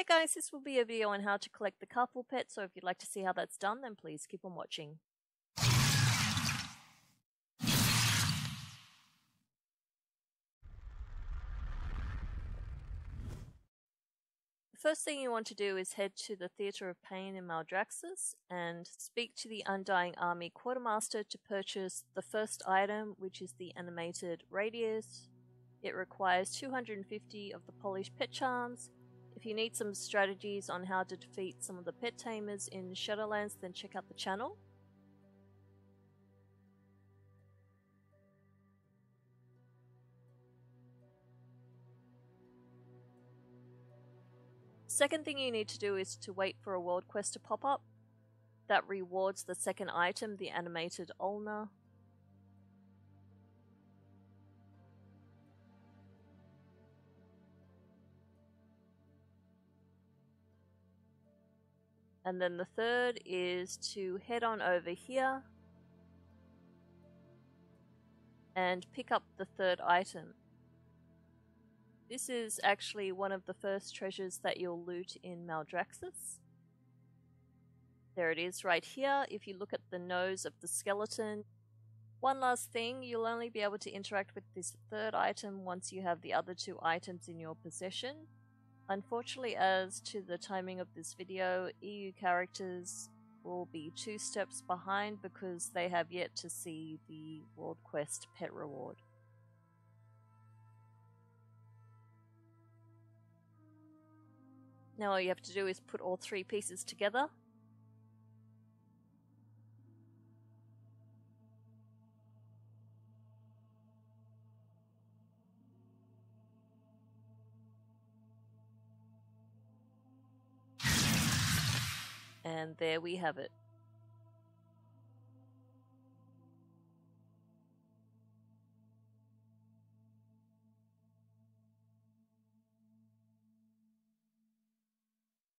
Hey guys, this will be a video on how to collect the Carpal pet, so if you'd like to see how that's done, then please keep on watching. The first thing you want to do is head to the Theatre of Pain in Maldraxxus and speak to the Undying Army Quartermaster to purchase the first item, which is the animated radius. It requires 250 of the polished pet charms, if you need some strategies on how to defeat some of the pet tamers in Shadowlands, then check out the channel. Second thing you need to do is to wait for a world quest to pop up. That rewards the second item, the animated Ulna. And then the third is to head on over here and pick up the third item. This is actually one of the first treasures that you'll loot in Maldraxxus. There it is right here. If you look at the nose of the skeleton. One last thing, you'll only be able to interact with this third item once you have the other two items in your possession. Unfortunately, as to the timing of this video, EU characters will be two steps behind because they have yet to see the World Quest pet reward. Now all you have to do is put all three pieces together And there we have it.